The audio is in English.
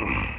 Ugh.